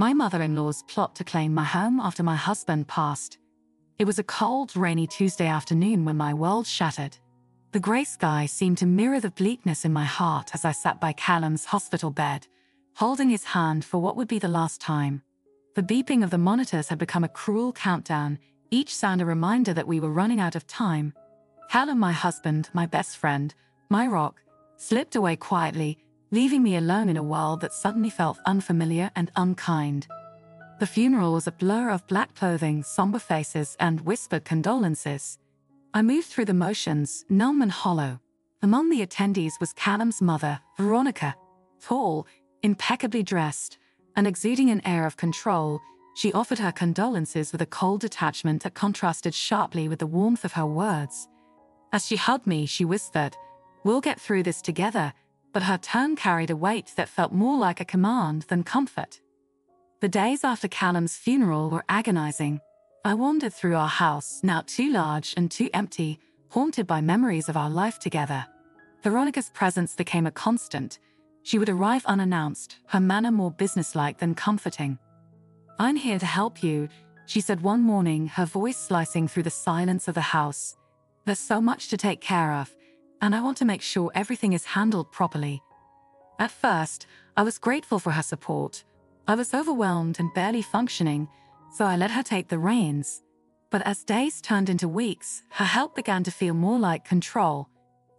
My mother-in-law's plot to claim my home after my husband passed. It was a cold, rainy Tuesday afternoon when my world shattered. The grey sky seemed to mirror the bleakness in my heart as I sat by Calum's hospital bed, holding his hand for what would be the last time. The beeping of the monitors had become a cruel countdown, each sound a reminder that we were running out of time. Calum, my husband, my best friend, my rock, slipped away quietly, leaving me alone in a world that suddenly felt unfamiliar and unkind. The funeral was a blur of black clothing, somber faces, and whispered condolences. I moved through the motions, numb and hollow. Among the attendees was Calum's mother, Veronica. Tall, impeccably dressed, and exuding an air of control, she offered her condolences with a cold detachment that contrasted sharply with the warmth of her words. As she hugged me, she whispered, We'll get through this together, but her tone carried a weight that felt more like a command than comfort. The days after Calum's funeral were agonizing. I wandered through our house, now too large and too empty, haunted by memories of our life together. Veronica's presence became a constant. She would arrive unannounced, her manner more businesslike than comforting. I'm here to help you, she said one morning, her voice slicing through the silence of the house. There's so much to take care of, and I want to make sure everything is handled properly. At first, I was grateful for her support. I was overwhelmed and barely functioning, so I let her take the reins. But as days turned into weeks, her help began to feel more like control.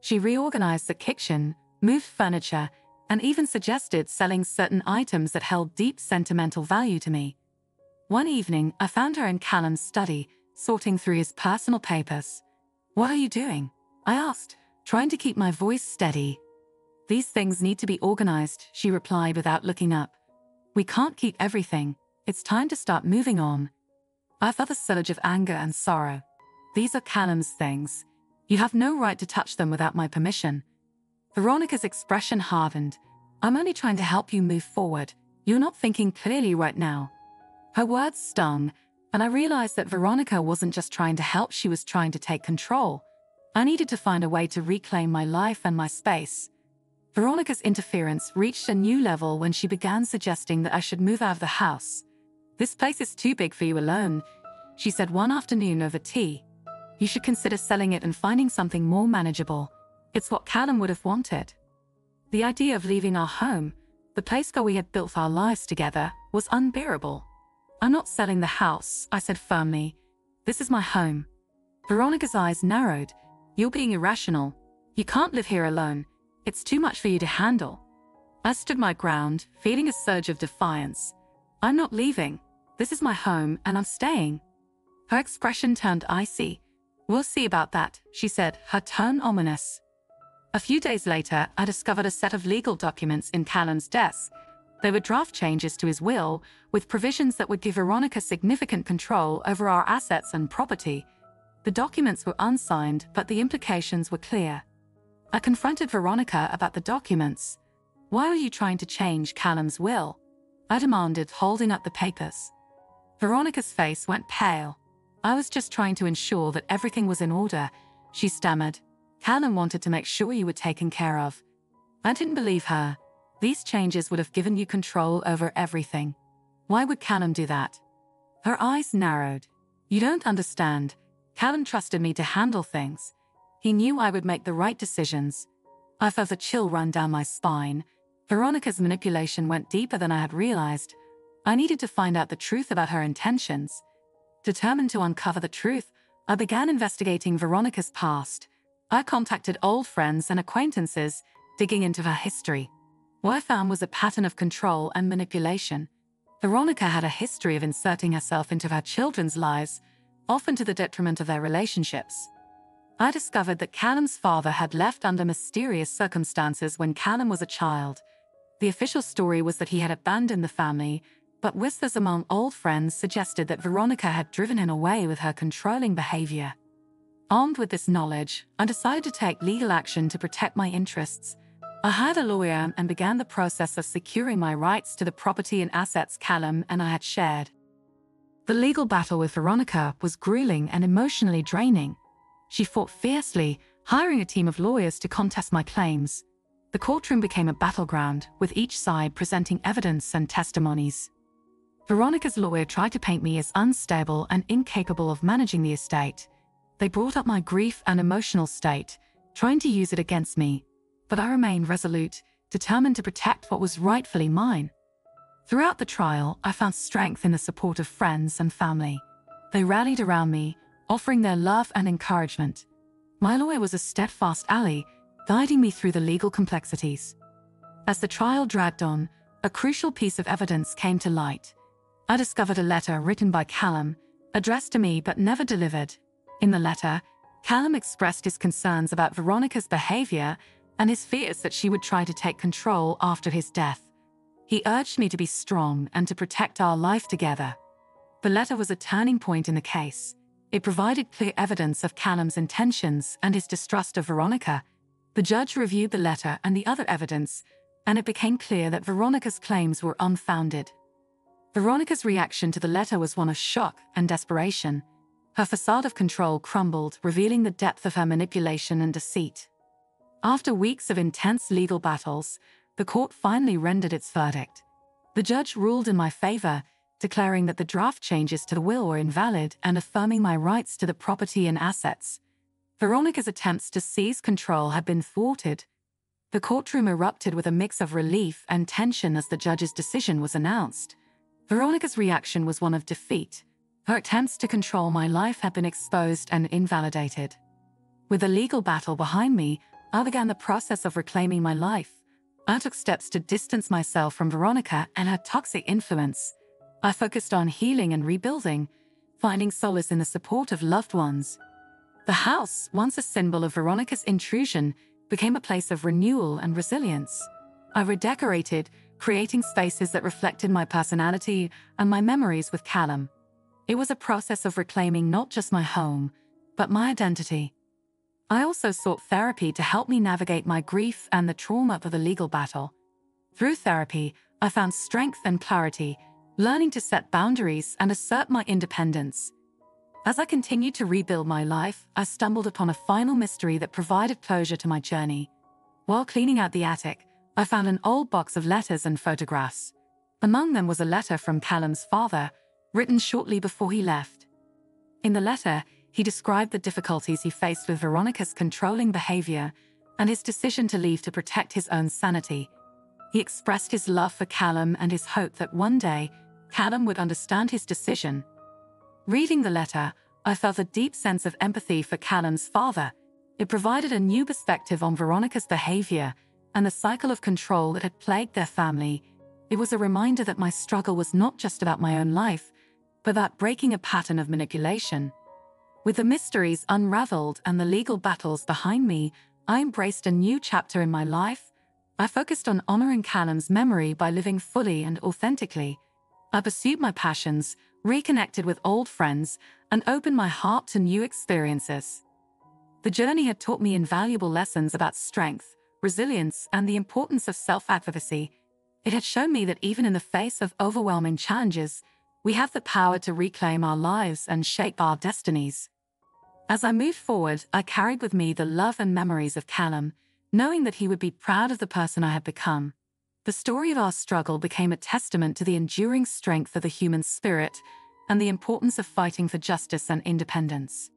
She reorganized the kitchen, moved furniture, and even suggested selling certain items that held deep sentimental value to me. One evening, I found her in Calum's study, sorting through his personal papers. What are you doing? I asked, trying to keep my voice steady. These things need to be organized, she replied without looking up. We can't keep everything. It's time to start moving on. I felt a surge of anger and sorrow. These are Calum's things. You have no right to touch them without my permission. Veronica's expression hardened. I'm only trying to help you move forward. You're not thinking clearly right now. Her words stung, and I realized that Veronica wasn't just trying to help, she was trying to take control. I needed to find a way to reclaim my life and my space. Veronica's interference reached a new level when she began suggesting that I should move out of the house. This place is too big for you alone, she said one afternoon over tea. You should consider selling it and finding something more manageable. It's what Calum would have wanted. The idea of leaving our home, the place where we had built our lives together, was unbearable. I'm not selling the house, I said firmly. This is my home. Veronica's eyes narrowed. You're being irrational. You can't live here alone. It's too much for you to handle. I stood my ground, feeling a surge of defiance. I'm not leaving. This is my home, and I'm staying. Her expression turned icy. We'll see about that, she said, her tone ominous. A few days later, I discovered a set of legal documents in Calum's desk. They were draft changes to his will, with provisions that would give Veronica significant control over our assets and property. The documents were unsigned, but the implications were clear. I confronted Veronica about the documents. Why are you trying to change Calum's will? I demanded, holding up the papers. Veronica's face went pale. I was just trying to ensure that everything was in order, she stammered. Calum wanted to make sure you were taken care of. I didn't believe her. These changes would have given you control over everything. Why would Calum do that? Her eyes narrowed. You don't understand. Calum trusted me to handle things. He knew I would make the right decisions. I felt a chill run down my spine. Veronica's manipulation went deeper than I had realized. I needed to find out the truth about her intentions. Determined to uncover the truth, I began investigating Veronica's past. I contacted old friends and acquaintances, digging into her history. What I found was a pattern of control and manipulation. Veronica had a history of inserting herself into her children's lives, often to the detriment of their relationships. I discovered that Calum's father had left under mysterious circumstances when Calum was a child. The official story was that he had abandoned the family, but whispers among old friends suggested that Veronica had driven him away with her controlling behavior. Armed with this knowledge, I decided to take legal action to protect my interests. I hired a lawyer and began the process of securing my rights to the property and assets Calum and I had shared. The legal battle with Veronica was grueling and emotionally draining. She fought fiercely, hiring a team of lawyers to contest my claims. The courtroom became a battleground, with each side presenting evidence and testimonies. Veronica's lawyer tried to paint me as unstable and incapable of managing the estate. They brought up my grief and emotional state, trying to use it against me, but I remained resolute, determined to protect what was rightfully mine. Throughout the trial, I found strength in the support of friends and family. They rallied around me, offering their love and encouragement. My lawyer was a steadfast ally, guiding me through the legal complexities. As the trial dragged on, a crucial piece of evidence came to light. I discovered a letter written by Calum, addressed to me but never delivered. In the letter, Calum expressed his concerns about Veronica's behavior and his fears that she would try to take control after his death. He urged me to be strong and to protect our life together. The letter was a turning point in the case. It provided clear evidence of Calum's intentions and his distrust of Veronica. The judge reviewed the letter and the other evidence, and it became clear that Veronica's claims were unfounded. Veronica's reaction to the letter was one of shock and desperation. Her facade of control crumbled, revealing the depth of her manipulation and deceit. After weeks of intense legal battles, the court finally rendered its verdict. The judge ruled in my favor, declaring that the draft changes to the will were invalid and affirming my rights to the property and assets. Veronica's attempts to seize control had been thwarted. The courtroom erupted with a mix of relief and tension as the judge's decision was announced. Veronica's reaction was one of defeat. Her attempts to control my life had been exposed and invalidated. With the legal battle behind me, I began the process of reclaiming my life. I took steps to distance myself from Veronica and her toxic influence. I focused on healing and rebuilding, finding solace in the support of loved ones. The house, once a symbol of Veronica's intrusion, became a place of renewal and resilience. I redecorated, creating spaces that reflected my personality and my memories with Calum. It was a process of reclaiming not just my home, but my identity. I also sought therapy to help me navigate my grief and the trauma of the legal battle. Through therapy, I found strength and clarity, learning to set boundaries and assert my independence. As I continued to rebuild my life, I stumbled upon a final mystery that provided closure to my journey. While cleaning out the attic, I found an old box of letters and photographs. Among them was a letter from Calum's father, written shortly before he left. In the letter, he described the difficulties he faced with Veronica's controlling behavior and his decision to leave to protect his own sanity. He expressed his love for Calum and his hope that one day, Calum would understand his decision. Reading the letter, I felt a deep sense of empathy for Calum's father. It provided a new perspective on Veronica's behavior and the cycle of control that had plagued their family, it was a reminder that my struggle was not just about my own life, but about breaking a pattern of manipulation. With the mysteries unraveled and the legal battles behind me, I embraced a new chapter in my life. I focused on honoring Calum's memory by living fully and authentically. I pursued my passions, reconnected with old friends, and opened my heart to new experiences. The journey had taught me invaluable lessons about strength, resilience, and the importance of self-advocacy, it had shown me that even in the face of overwhelming challenges, we have the power to reclaim our lives and shape our destinies. As I moved forward, I carried with me the love and memories of Calum, knowing that he would be proud of the person I had become. The story of our struggle became a testament to the enduring strength of the human spirit and the importance of fighting for justice and independence.